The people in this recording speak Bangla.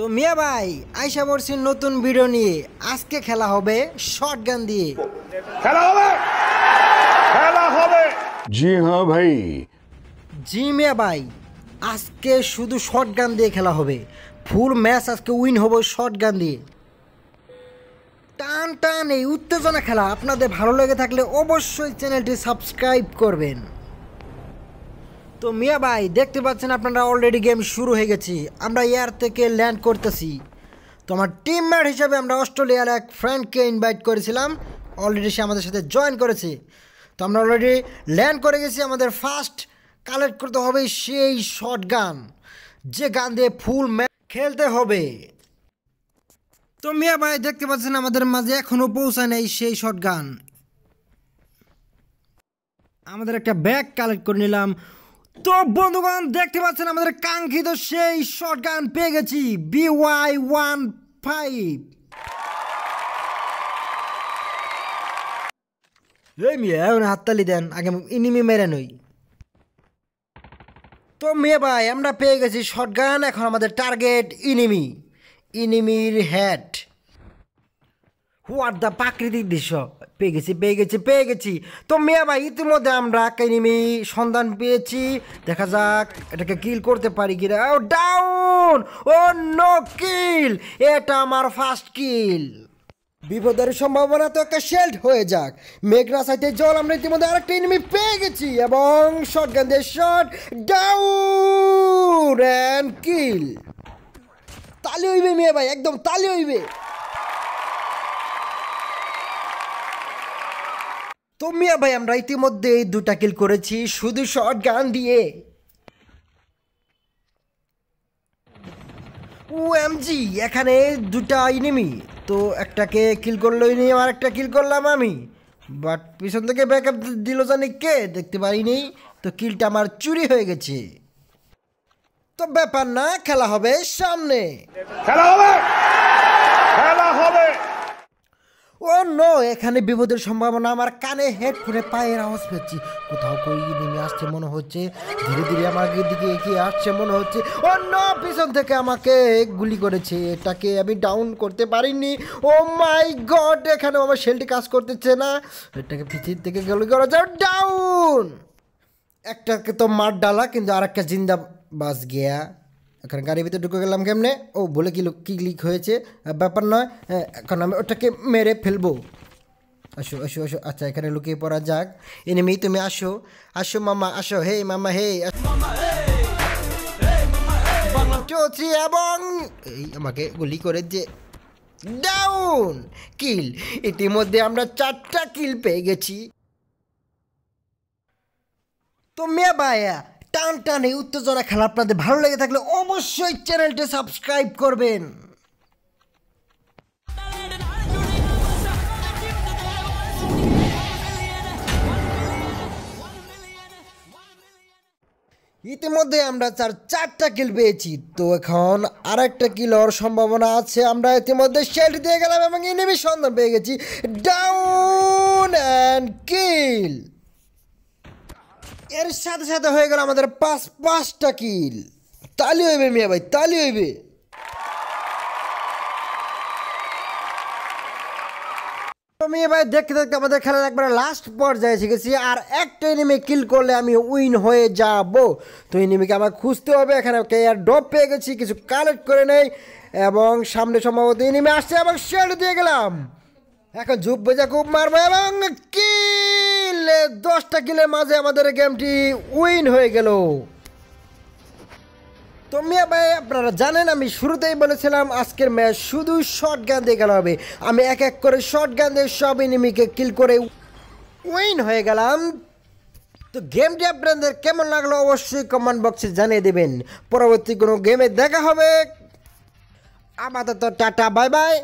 তো মিয়া ভাই আয়সা বর্ষির নতুন ভিডিও নিয়ে। আজকে খেলা হবে শর্ট গান দিয়ে। খেলা হবে! খেলা হবে! জি হ্যাঁ ভাই। জি মিয়া ভাই আজকে শুধু শর্ট গান দিয়ে খেলা হবে। ফুল ম্যাচ আজকে উইন হবে শর্ট গান দিয়ে। টান টান এই উত্তেজনা খেলা আপনাদের ভালো লেগে থাকলে অবশ্যই চ্যানেলটি সাবস্ক্রাইব করবেন। তো মিয়া ভাই, দেখতে পাচ্ছেন আপনারা অলরেডি গেম শুরু হয়ে গেছি। আমরা এয়ার থেকে ল্যান্ড করতেছি। তো আমার টিমমেট হিসাবে আমরা অস্ট্রেলিয়ার এক ফ্রেন্ডকে ইনভাইট করেছিলাম। অলরেডি সে আমাদের সাথে জয়েন করেছে। তো আমরা অলরেডি ল্যান্ড করে গেছি, আমাদের ফার্স্ট কালেক্ট করতে হবে সেই শর্ট গান যে গান দিয়ে ফুল ম্যাচ খেলতে হবে। তো মিয়া ভাই, দেখতে পাচ্ছেন আমাদের মাঝে এখনও পৌঁছায় নাই সেই শর্ট গান আমাদের একটা ব্যাগ কালেক্ট করে নিলাম। তো বন্ধুগণ, দেখতে পাচ্ছেন আমাদের কাঙ্ক্ষিত সেই শর্ট গান পেয়ে গেছি বিওয়াই ওয়ান ফাইভ এই মিয়া, এখন হাততালি দেন, আগে ইনিমি মেরে নই। তো মেয়ে ভাই, আমরা পেয়ে গেছি শর্ট গান এখন আমাদের টার্গেট ইনিমি ইনিমির হ্যাট হোয়াট দ্য প্রাকৃতিক দৃশ্য? পেয়ে গেছি পেয়ে গেছি পেয়ে গেছি। তো মেয়া ভাই, ইতিমধ্যে আমরা কাইনিমি সন্ধান পেয়েছি। দেখা যাক, এটাকে কিল করতে পারি কিনা। ও ডাউন ও নো কিল এটা আমার ফার্স্ট কিল বিপদের সম্ভাবনা তো একটা শেল্ড হয়ে যাক। মেঘনা সাইতে জল আমরা ইতিমধ্যে আরেকটা এনিমি পেয়ে গেছি এবং short gun shot down and kill তালি হইবে মেয়ে ভাই, একদম তালি হইবে। তো মিয়া ভাই, আমরা ইতিমধ্যে দুটা কিল করেছি। শুধু শর্ট গান দিয়ে। ও এমজি এখানে দুটা ইনিমি তো একটাকে কিল করল ইনি আর একটা কিল করলাম আমি। বাট পিছন থেকে ব্যাকআপ দিল জানি কে, দেখতে পারিনি। তো কিলটা আমার চুরি হয়ে গেছে। তো ব্যাপার না, খেলা হবে সামনে। খেলা হবে খেলা হবে ও নো এখানে বিপদের সম্ভাবনা আমার কানে হেডফোনে পায়ের আওয়াজ পেয়েছি। কোথাও কই নেমে আসছে মনে হচ্ছে ধীরে ধীরে আমার দিকে এগিয়ে আসছে মনে হচ্ছে। অন্য পিছন থেকে আমাকে গুলি করেছে এটাকে আমি ডাউন করতে পারিনি। ও মাই গড এখানে আমার শেলটি কাজ করতেছে না। এটাকে পিছিয়ে থেকে গুলি করা যায় ডাউন একটাকে তো মার ডালা কিন্তু আর একটা জিন্দা বাস গিয়া। এখন গাড়ির ভিতরে ঢুকে গেলাম কেমনে? ও বলে কি কি লিক হয়েছে? ব্যাপার নয় হ্যাঁ, এখন আমি ওটাকে মেরে ফেলব। আসো আসো আসো আচ্ছা এখানে লুকিয়ে পড়া যাক। এনিমি তুমি আসো। আসো, মামা, আসো। হে, মামা, হে এবং এই আমাকে গুলি করে যে ডাউন কিল ইতিমধ্যে আমরা চারটা কিল পেয়ে গেছি। তো মেয়ে ভাইয়া টান টান এই উত্তেজনা খেলা আপনাদের ভালো লেগে থাকলে অবশ্যই চ্যানেলটি সাবস্ক্রাইব করবেন। ইতিমধ্যে আমরা চার চারটা কিল পেয়েছি। তো এখন আর একটা কিল হওয়ার সম্ভাবনা আছে। আমরা ইতিমধ্যে শেল্ট দিয়ে গেলাম এবং এনিমি সন্ধান পেয়ে গেছি। ডাউন অ্যান্ড কিল এর সাথে সাথে হয়ে গেল আমাদের পাঁচ, পাঁচটা কিল তালি হইবে মিয়া ভাই, তালি হইবে। তো এবার দেখতে দেখতে আমাদের খেলার একবার লাস্ট পর্যায়ে এসে গেছি আর একটা এনিমি কিল করলে আমি উইন হয়ে যাব। তো এনিমিকে আমার খুঁজতে হবে, এখানে আর ড্রপ পেয়ে গেছি, কিছু কালেক্ট করে নেই, এবং সামনে সম্ভবত এনিমি আসছে, এবং শেল্ড দিয়ে গেলাম। এখন ঝুপ বেজা খুব মারবো, এবং কিল দশটা কিলের মাঝে আমাদের গেমটি উইন হয়ে গেল। তো মিয়া ভাই, আপনারা জানেন, আমি শুরুতেই বলেছিলাম আজকের ম্যাচ শুধু শর্ট গান দিয়ে খেলা হবে। আমি এক এক করে শর্ট গান দিয়ে সব ইনিমিকে কিল করে উইন হয়ে গেলাম। তো গেমটি আপনাদের কেমন লাগল অবশ্যই কমেন্ট বক্সে জানিয়ে দেবেন। পরবর্তী কোনো গেমে দেখা হবে। আপাতত টাটা বাই বাই